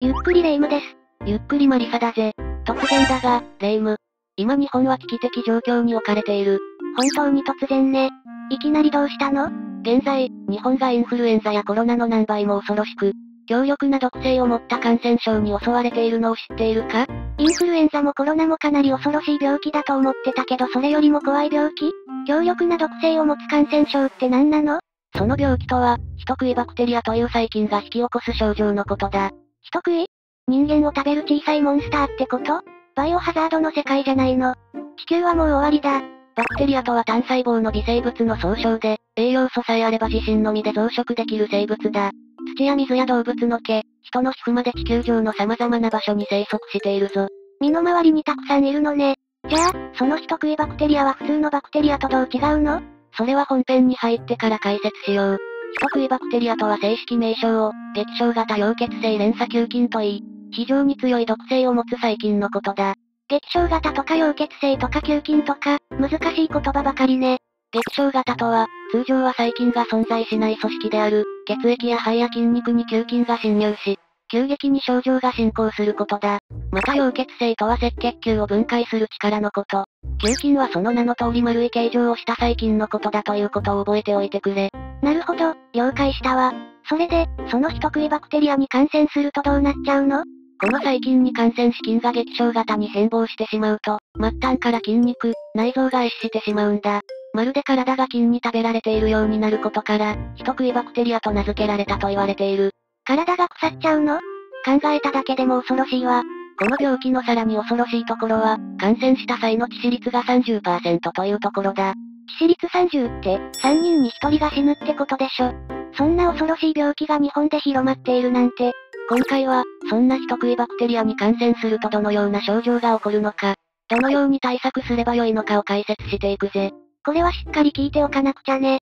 ゆっくりレ夢ムです。ゆっくりマリサだぜ。突然だが、レ夢ム。今日本は危機的状況に置かれている。本当に突然ね。いきなりどうしたの？現在、日本がインフルエンザやコロナの何倍も恐ろしく、強力な毒性を持った感染症に襲われているのを知っているか？インフルエンザもコロナもかなり恐ろしい病気だと思ってたけどそれよりも怖い病気？強力な毒性を持つ感染症って何なの？その病気とは、人食いバクテリアという細菌が引き起こす症状のことだ。人食い人間を食べる小さいモンスターってこと？バイオハザードの世界じゃないの。地球はもう終わりだ。バクテリアとは単細胞の微生物の総称で、栄養素さえあれば自身のみで増殖できる生物だ。土や水や動物の毛、人の皮膚まで地球上の様々な場所に生息しているぞ。身の回りにたくさんいるのね。じゃあ、その人食いバクテリアは普通のバクテリアとどう違うの？それは本編に入ってから解説しよう。人食いバクテリアとは正式名称を、激小型溶血性連鎖球菌といい、非常に強い毒性を持つ細菌のことだ。激小型とか溶血性とか球菌とか、難しい言葉ばかりね。激小型とは、通常は細菌が存在しない組織である、血液や肺や筋肉に球菌が侵入し、急激に症状が進行することだ。また溶血性とは赤血球を分解する力のこと。球菌はその名の通り丸い形状をした細菌のことだということを覚えておいてくれ。なるほど、了解したわ。それで、その人食いバクテリアに感染するとどうなっちゃうの？この細菌に感染し菌が激小型に変貌してしまうと、末端から筋肉、内臓が壊死してしまうんだ。まるで体が菌に食べられているようになることから、人食いバクテリアと名付けられたと言われている。体が腐っちゃうの？考えただけでも恐ろしいわ。この病気のさらに恐ろしいところは、感染した際の致死率が30%というところだ。致死率30って、3人に1人が死ぬってことでしょ。そんな恐ろしい病気が日本で広まっているなんて、今回は、そんな人食いバクテリアに感染するとどのような症状が起こるのか、どのように対策すればよいのかを解説していくぜ。これはしっかり聞いておかなくちゃね。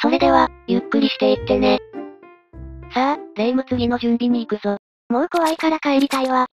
それでは、ゆっくりしていってね。さあ、霊夢次の準備に行くぞ。もう怖いから帰りたいわ。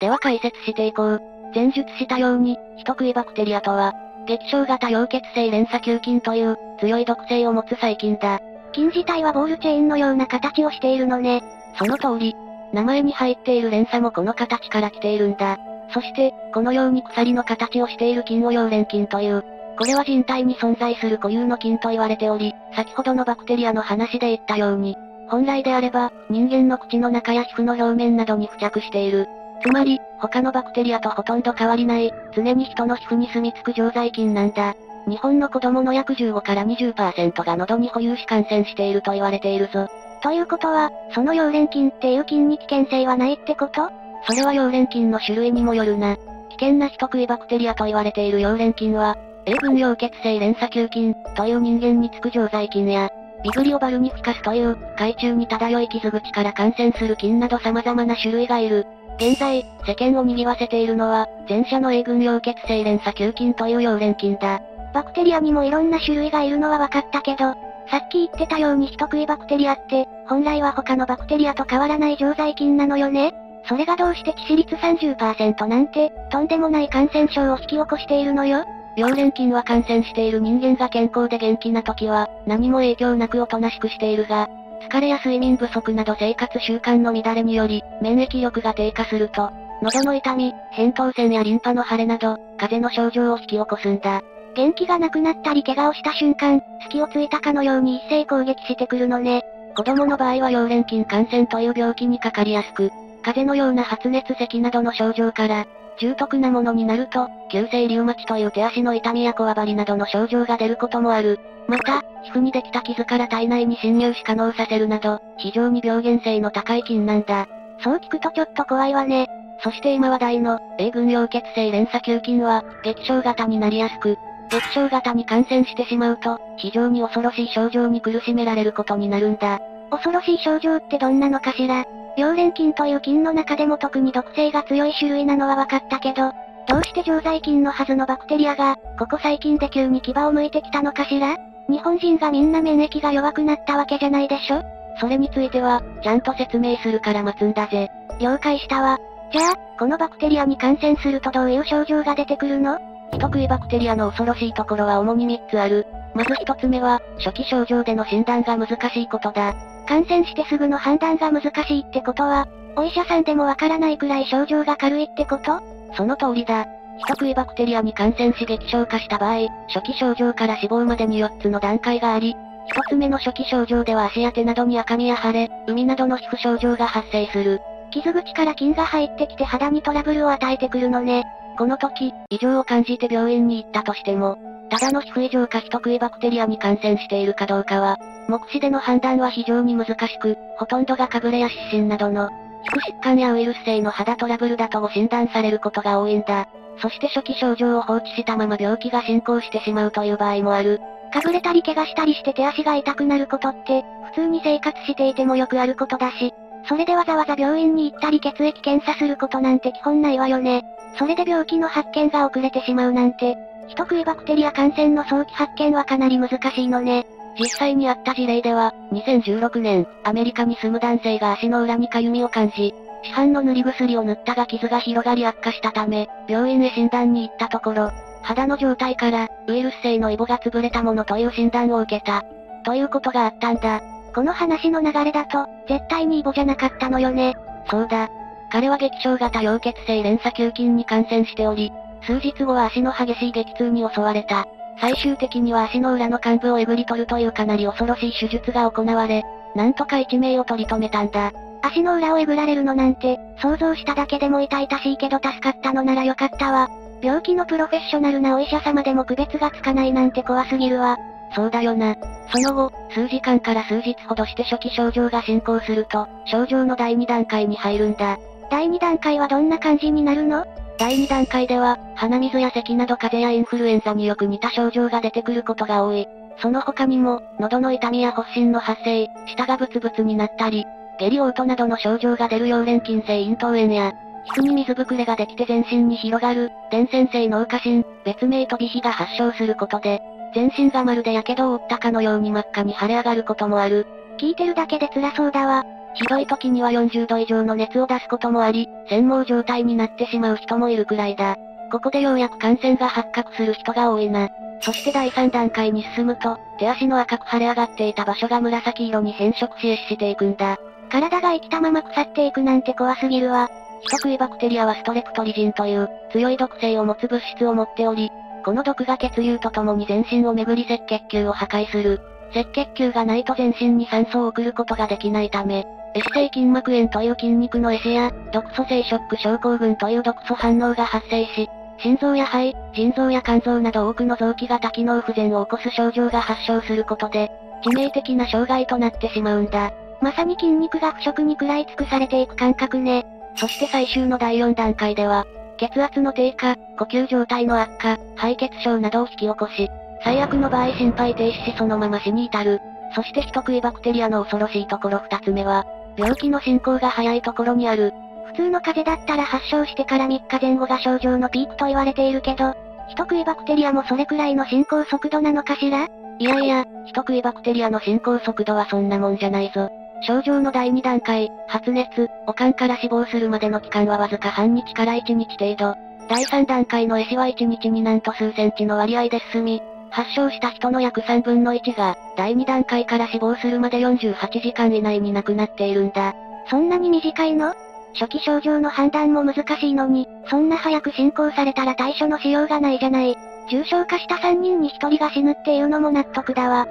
では解説していこう。前述したように、人食いバクテリアとは、激小型溶血性連鎖球菌という、強い毒性を持つ細菌だ。菌自体はボールチェーンのような形をしているのね。その通り。名前に入っている連鎖もこの形から来ているんだ。そして、このように鎖の形をしている菌を溶連菌という。これは人体に存在する固有の菌と言われており、先ほどのバクテリアの話で言ったように、本来であれば、人間の口の中や皮膚の表面などに付着している。つまり、他のバクテリアとほとんど変わりない、常に人の皮膚に住み着く常在菌なんだ。日本の子供の約15から20%が喉に保有し感染していると言われているぞ。ということは、その溶連菌っていう菌に危険性はないってこと？それは溶連菌の種類にもよるな。危険な人食いバクテリアと言われている溶連菌は、A 分溶血性連鎖球菌という人間につく常在菌や、ビブリオバルニフィカスという海中に漂い傷口から感染する菌など様々な種類がいる。現在、世間を賑わせているのは、前者の A 群溶血性連鎖球菌という溶連菌だ。バクテリアにもいろんな種類がいるのは分かったけど、さっき言ってたように人食いバクテリアって、本来は他のバクテリアと変わらない常在菌なのよねそれがどうして致死率30%なんて、とんでもない感染症を引き起こしているのよ溶連菌は感染している人間が健康で元気な時は、何も影響なくおとなしくしているが、疲れや睡眠不足など生活習慣の乱れにより、免疫力が低下すると、喉の痛み、扁桃腺やリンパの腫れなど、風邪の症状を引き起こすんだ。元気がなくなったり怪我をした瞬間、隙をついたかのように一斉攻撃してくるのね。子供の場合は溶連菌感染という病気にかかりやすく、風邪のような発熱咳などの症状から、重篤なものになると、急性リウマチという手足の痛みやこわばりなどの症状が出ることもある。また、皮膚にできた傷から体内に侵入し可能させるなど、非常に病原性の高い菌なんだ。そう聞くとちょっと怖いわね。そして今話題の、A 群溶血性連鎖球菌は、激小型になりやすく、激小型に感染してしまうと、非常に恐ろしい症状に苦しめられることになるんだ。恐ろしい症状ってどんなのかしら？溶連菌という菌の中でも特に毒性が強い種類なのは分かったけど、どうして常在菌のはずのバクテリアが、ここ最近で急に牙を向いてきたのかしら？日本人がみんな免疫が弱くなったわけじゃないでしょ？それについては、ちゃんと説明するから待つんだぜ。了解したわ。じゃあ、このバクテリアに感染するとどういう症状が出てくるの？人食いバクテリアの恐ろしいところは主に3つある。まず1つ目は、初期症状での診断が難しいことだ。感染してすぐの判断が難しいってことは、お医者さんでもわからないくらい症状が軽いってこと？その通りだ。人食いバクテリアに感染し激症化した場合、初期症状から死亡までに4つの段階があり、一つ目の初期症状では足当てなどに赤みや腫れ、海などの皮膚症状が発生する。傷口から菌が入ってきて肌にトラブルを与えてくるのね。この時、異常を感じて病院に行ったとしても、ただの皮膚異常か人食いバクテリアに感染しているかどうかは、目視での判断は非常に難しく、ほとんどがかぶれや湿疹などの、皮膚疾患やウイルス性の肌トラブルだとご診断されることが多いんだ。そして初期症状を放置したまま病気が進行してしまうという場合もある。かぶれたり怪我したりして手足が痛くなることって、普通に生活していてもよくあることだし、それでわざわざ病院に行ったり血液検査することなんて基本ないわよね。それで病気の発見が遅れてしまうなんて、人食いバクテリア感染の早期発見はかなり難しいのね。実際にあった事例では、2016年、アメリカに住む男性が足の裏に痒みを感じ、市販の塗り薬を塗ったが傷が広がり悪化したため、病院へ診断に行ったところ、肌の状態から、ウイルス性のイボが潰れたものという診断を受けた。ということがあったんだ。この話の流れだと、絶対にイボじゃなかったのよね。そうだ。彼は激症型溶血性連鎖球菌に感染しており、数日後は足の激しい激痛に襲われた。最終的には足の裏の幹部をえぐり取るというかなり恐ろしい手術が行われ、なんとか一命を取り留めたんだ。足の裏をえぐられるのなんて、想像しただけでも痛々しいけど助かったのならよかったわ。病気のプロフェッショナルなお医者様でも区別がつかないなんて怖すぎるわ。そうだよな。その後、数時間から数日ほどして初期症状が進行すると、症状の第2段階に入るんだ。第2段階はどんな感じになるの？第2段階では、鼻水や咳など風邪やインフルエンザによく似た症状が出てくることが多い。その他にも、喉の痛みや発疹の発生、舌がブツブツになったり、下痢嘔吐などの症状が出る溶連菌性咽頭炎や、皮膚に水ぶくれができて全身に広がる、伝染性脳下疹、別名飛び火が発症することで、全身がまるで火傷を負ったかのように真っ赤に腫れ上がることもある。聞いてるだけで辛そうだわ。ひどい時には40度以上の熱を出すこともあり、専門状態になってしまう人もいるくらいだ。ここでようやく感染が発覚する人が多いな。そして第3段階に進むと、手足の赤く腫れ上がっていた場所が紫色に変色し壊死していくんだ。体が生きたまま腐っていくなんて怖すぎるわ。人食いバクテリアはストレプトリジンという強い毒性を持つ物質を持っており、この毒が血流とともに全身を巡り赤血球を破壊する。赤血球がないと全身に酸素を送ることができないため、壊死性筋膜炎という筋肉の壊死や、毒素性ショック症候群という毒素反応が発生し、心臓や肺、腎臓や肝臓など多くの臓器が多機能不全を起こす症状が発症することで、致命的な障害となってしまうんだ。まさに筋肉が腐食に食らい尽くされていく感覚ね。そして最終の第4段階では、血圧の低下、呼吸状態の悪化、肺血症などを引き起こし、最悪の場合心肺停止しそのまま死に至る。そして人食いバクテリアの恐ろしいところ二つ目は、病気の進行が早いところにある。普通の風邪だったら発症してから3日前後が症状のピークと言われているけど、人食いバクテリアもそれくらいの進行速度なのかしら？いやいや、人食いバクテリアの進行速度はそんなもんじゃないぞ。症状の第2段階、発熱、おかんから死亡するまでの期間はわずか半日から1日程度。第3段階の壊死は1日になんと数センチの割合で進み、発症した人の約3分の1が、第2段階から死亡するまで48時間以内に亡くなっているんだ。そんなに短いの？初期症状の判断も難しいのに、そんな早く進行されたら対処のしようがないじゃない。重症化した3人に1人が死ぬっていうのも納得だわ。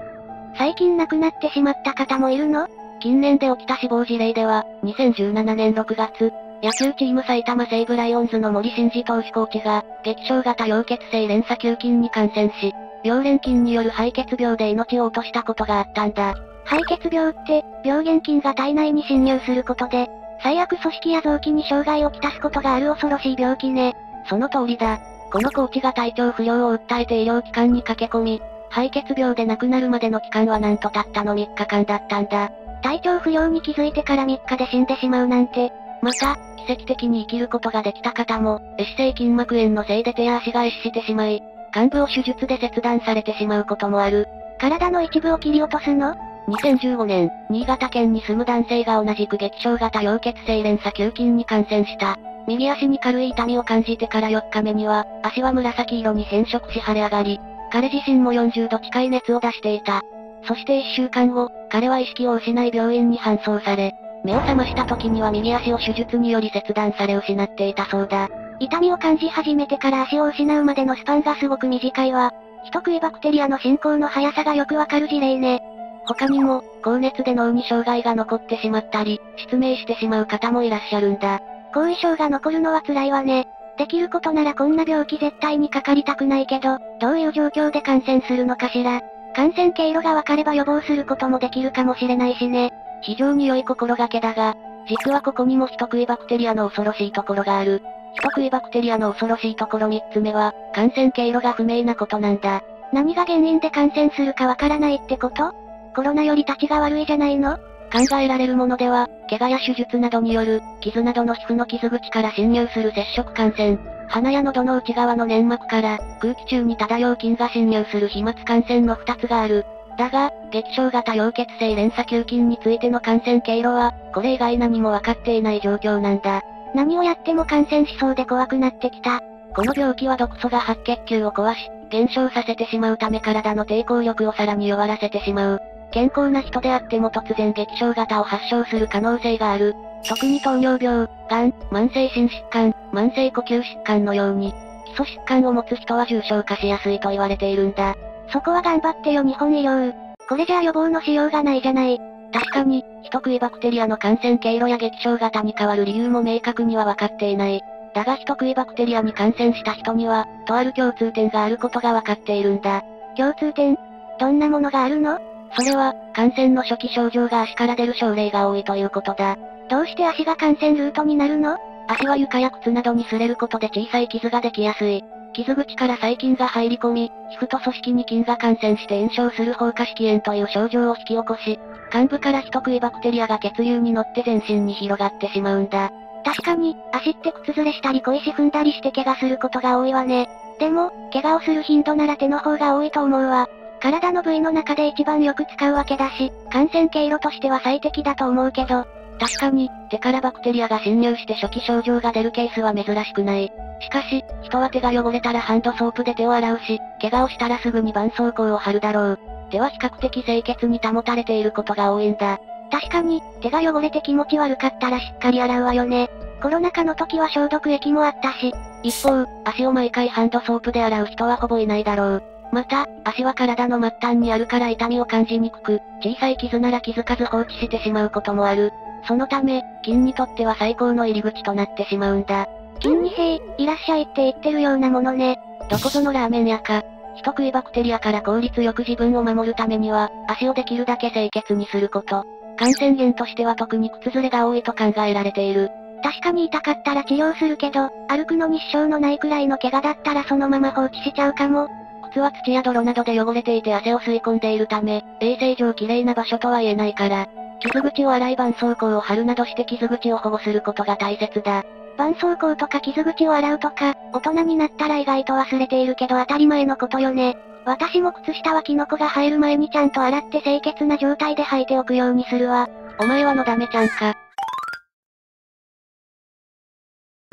最近亡くなってしまった方もいるの？近年で起きた死亡事例では、2017年6月、野球チーム埼玉西武ライオンズの森慎二投手コーチが、激症型溶血性連鎖球菌に感染し、溶連菌による肺血病で命を落としたことがあったんだ。肺血病って、病原菌が体内に侵入することで、最悪組織や臓器に障害をきたすことがある恐ろしい病気ね。その通りだ。このコーチが体調不良を訴えて医療機関に駆け込み、肺血病で亡くなるまでの期間はなんとたったの3日間だったんだ。体調不良に気づいてから3日で死んでしまうなんて。また、奇跡的に生きることができた方も、壊死性筋膜炎のせいで手や足が壊死してしまい、幹部を手術で切断されてしまうこともある。体の一部を切り落とすの？2015年、新潟県に住む男性が同じく激症型溶血性連鎖球菌に感染した。右足に軽い痛みを感じてから4日目には、足は紫色に変色し腫れ上がり、彼自身も40度近い熱を出していた。そして1週間後、彼は意識を失い病院に搬送され、目を覚ました時には右足を手術により切断され失っていたそうだ。痛みを感じ始めてから足を失うまでのスパンがすごく短いわ。人食いバクテリアの進行の速さがよくわかる事例ね。他にも、高熱で脳に障害が残ってしまったり、失明してしまう方もいらっしゃるんだ。後遺症が残るのは辛いわね。できることならこんな病気絶対にかかりたくないけど、どういう状況で感染するのかしら。感染経路がわかれば予防することもできるかもしれないしね。非常に良い心がけだが、実はここにも人食いバクテリアの恐ろしいところがある。人食いバクテリアの恐ろしいところ3つ目は、感染経路が不明なことなんだ。何が原因で感染するかわからないってこと？コロナより立ちが悪いじゃないの？考えられるものでは、怪我や手術などによる、傷などの皮膚の傷口から侵入する接触感染、鼻や喉の内側の粘膜から、空気中に漂う菌が侵入する飛沫感染の2つがある。だが、激症型溶血性連鎖球菌についての感染経路は、これ以外何も分かっていない状況なんだ。何をやっても感染しそうで怖くなってきた。この病気は毒素が白血球を壊し、減少させてしまうため体の抵抗力をさらに弱らせてしまう。健康な人であっても突然激症型を発症する可能性がある。特に糖尿病、癌、慢性心疾患、慢性呼吸疾患のように、基礎疾患を持つ人は重症化しやすいと言われているんだ。そこは頑張ってよ日本医療。これじゃあ予防のしようがないじゃない。確かに、人食いバクテリアの感染経路や激症型に変わる理由も明確には分かっていない。だが人食いバクテリアに感染した人には、とある共通点があることが分かっているんだ。共通点？どんなものがあるの？それは、感染の初期症状が足から出る症例が多いということだ。どうして足が感染ルートになるの？足は床や靴などに擦れることで小さい傷ができやすい。傷口から細菌が入り込み、皮膚と組織に菌が感染して炎症する放火式炎という症状を引き起こし、幹部から人食いバクテリアが血流に乗って全身に広がってしまうんだ。確かに、足って靴ずれしたり小石踏んだりして怪我することが多いわね。でも、怪我をする頻度なら手の方が多いと思うわ。体の部位の中で一番よく使うわけだし、感染経路としては最適だと思うけど、確かに、手からバクテリアが侵入して初期症状が出るケースは珍しくない。しかし、人は手が汚れたらハンドソープで手を洗うし、怪我をしたらすぐに絆創膏を貼るだろう。手は比較的清潔に保たれていることが多いんだ。確かに、手が汚れて気持ち悪かったらしっかり洗うわよね。コロナ禍の時は消毒液もあったし。一方、足を毎回ハンドソープで洗う人はほぼいないだろう。また、足は体の末端にあるから痛みを感じにくく、小さい傷なら気づかず放置してしまうこともある。そのため、菌にとっては最高の入り口となってしまうんだ。菌に兵、いらっしゃいって言ってるようなものね。どこぞのラーメン屋か。人食いバクテリアから効率よく自分を守るためには、足をできるだけ清潔にすること。感染源としては特に靴ずれが多いと考えられている。確かに痛かったら治療するけど、歩くのに支障のないくらいの怪我だったらそのまま放置しちゃうかも。靴は土や泥などで汚れていて汗を吸い込んでいるため、衛生上綺麗な場所とは言えないから、傷口を洗い絆創膏を貼るなどして傷口を保護することが大切だ。絆創膏とか傷口を洗うとか、大人になったら意外と忘れているけど当たり前のことよね。私も靴下はキノコが生える前にちゃんと洗って清潔な状態で履いておくようにするわ。お前はのダメちゃんか。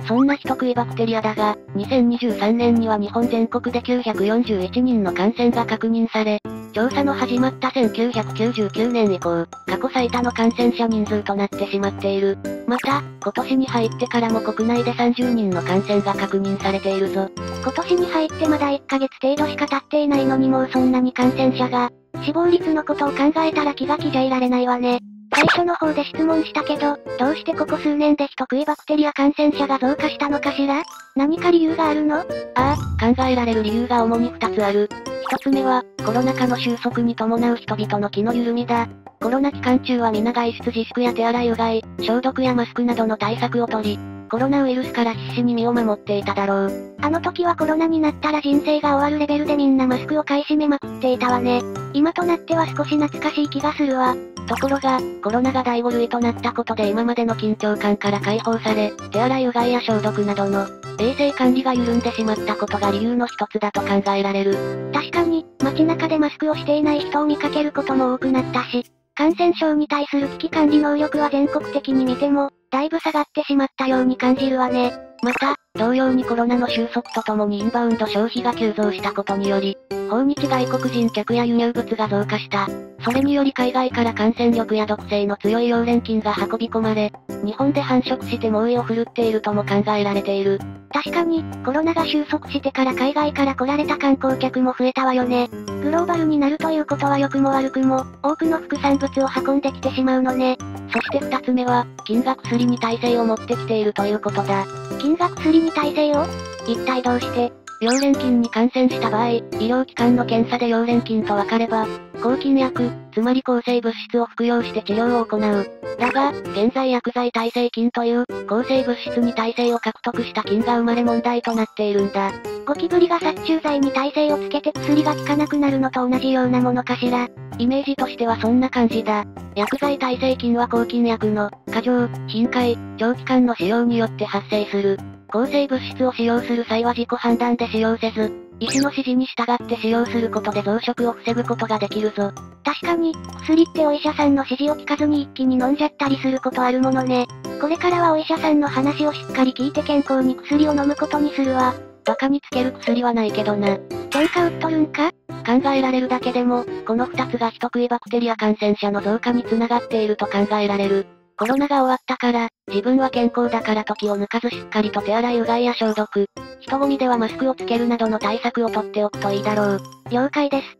そんな人食いバクテリアだが、2023年には日本全国で941人の感染が確認され、調査の始まった1999年以降、過去最多の感染者人数となってしまっている。また、今年に入ってからも国内で30人の感染が確認されているぞ。今年に入ってまだ1ヶ月程度しか経っていないのにもうそんなに感染者が、死亡率のことを考えたら気が気じゃいられないわね。最初の方で質問したけど、どうしてここ数年で人食いバクテリア感染者が増加したのかしら？何か理由があるの？ああ、考えられる理由が主に2つある。1つ目は、コロナ禍の収束に伴う人々の気の緩みだ。コロナ期間中は皆外出自粛や手洗いうがい、消毒やマスクなどの対策を取り、コロナウイルスから必死に身を守っていただろう。あの時はコロナになったら人生が終わるレベルでみんなマスクを買い占めまくっていたわね。今となっては少し懐かしい気がするわ。ところが、コロナが第5類となったことで今までの緊張感から解放され、手洗いうがいや消毒などの、衛生管理が緩んでしまったことが理由の一つだと考えられる。確かに、街中でマスクをしていない人を見かけることも多くなったし、感染症に対する危機管理能力は全国的に見ても、だいぶ下がってしまったように感じるわね。また、同様にコロナの収束とともにインバウンド消費が急増したことにより、訪日外国人客や輸入物が増加した。それにより海外から感染力や毒性の強い溶連菌が運び込まれ、日本で繁殖して猛威を振るっているとも考えられている。確かに、コロナが収束してから海外から来られた観光客も増えたわよね。グローバルになるということは良くも悪くも、多くの副産物を運んできてしまうのね。そして二つ目は、菌が薬に耐性を持ってきているということだ。菌が薬に耐性を？一体どうして溶連菌に感染した場合、医療機関の検査で溶連菌と分かれば、抗菌薬、つまり抗生物質を服用して治療を行う。だが、現在薬剤耐性菌という、抗生物質に耐性を獲得した菌が生まれ問題となっているんだ。ゴキブリが殺虫剤に耐性をつけて薬が効かなくなるのと同じようなものかしら。イメージとしてはそんな感じだ。薬剤耐性菌は抗菌薬の、過剰、頻回、長期間の使用によって発生する。抗生物質を使用する際は自己判断で使用せず、医師の指示に従って使用することで増殖を防ぐことができるぞ。確かに、薬ってお医者さんの指示を聞かずに一気に飲んじゃったりすることあるものね。これからはお医者さんの話をしっかり聞いて健康に薬を飲むことにするわ。バカにつける薬はないけどな。喧嘩売っとるんか？考えられるだけでも、この二つが人食いバクテリア感染者の増加につながっていると考えられる。コロナが終わったから、自分は健康だから時を抜かずしっかりと手洗いうがいや消毒。人混みではマスクをつけるなどの対策をとっておくといいだろう。了解です。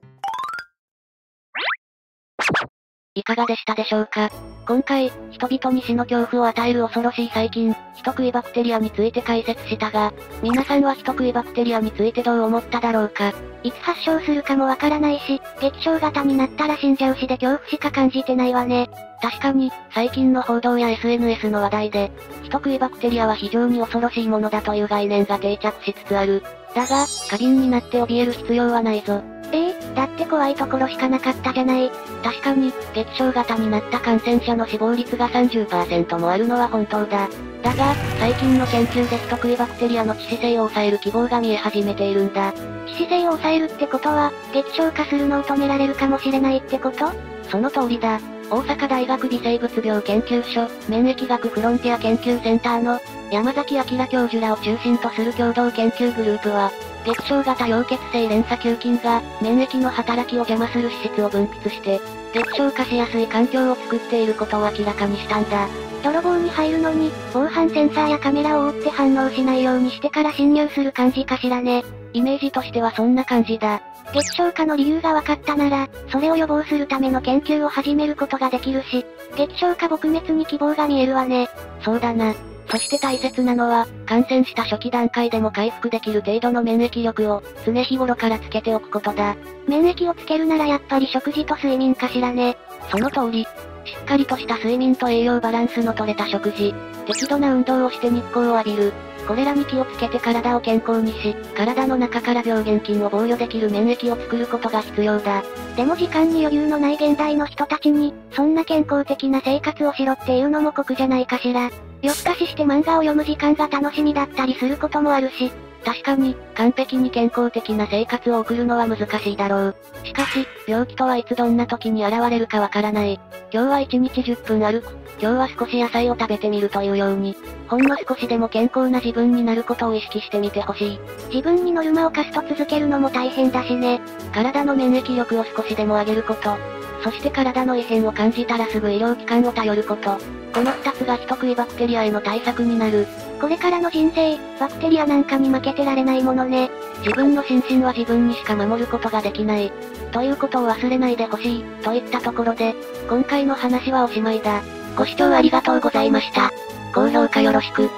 いかがでしたでしょうか？今回、人々に死の恐怖を与える恐ろしい細菌、人食いバクテリアについて解説したが、皆さんは人食いバクテリアについてどう思っただろうか？いつ発症するかもわからないし、激症型になったら死んじゃうしで恐怖しか感じてないわね。確かに、最近の報道や SNS の話題で、人食いバクテリアは非常に恐ろしいものだという概念が定着しつつある。だが、過敏になって怯える必要はないぞ。ええー、だって怖いところしかなかったじゃない。確かに、激症型になった感染者の死亡率が30%もあるのは本当だ。だが、最近の研究で人食いバクテリアの致死性を抑える希望が見え始めているんだ。致死性を抑えるってことは、激症化するのを止められるかもしれないってこと？その通りだ。大阪大学微生物病研究所、免疫学フロンティア研究センターの、山崎明教授らを中心とする共同研究グループは、激症型溶血性連鎖球菌が、免疫の働きを邪魔する脂質を分泌して、激症化しやすい環境を作っていることを明らかにしたんだ。泥棒に入るのに、防犯センサーやカメラを覆って反応しないようにしてから侵入する感じかしらね。イメージとしてはそんな感じだ。激症化の理由が分かったなら、それを予防するための研究を始めることができるし、激症化撲滅に希望が見えるわね。そうだな。そして大切なのは、感染した初期段階でも回復できる程度の免疫力を、常日頃からつけておくことだ。免疫をつけるならやっぱり食事と睡眠かしらね。その通り。しっかりとした睡眠と栄養バランスの取れた食事。適度な運動をして日光を浴びる。これらに気をつけて体を健康にし、体の中から病原菌を防御できる免疫を作ることが必要だ。でも時間に余裕のない現代の人たちに、そんな健康的な生活をしろっていうのも酷じゃないかしら。夜更かしして漫画を読む時間が楽しみだったりすることもあるし、確かに、完璧に健康的な生活を送るのは難しいだろう。しかし、病気とはいつどんな時に現れるかわからない。今日は1日10分歩く。今日は少し野菜を食べてみるというように、ほんの少しでも健康な自分になることを意識してみてほしい。自分にノルマを課すと続けるのも大変だしね。体の免疫力を少しでも上げること。そして体の異変を感じたらすぐ医療機関を頼ること。この二つが人食いバクテリアへの対策になる。これからの人生、バクテリアなんかに負けてられないものね。自分の心身は自分にしか守ることができない。ということを忘れないでほしい、といったところで、今回の話はおしまいだ。ご視聴ありがとうございました。高評価よろしく。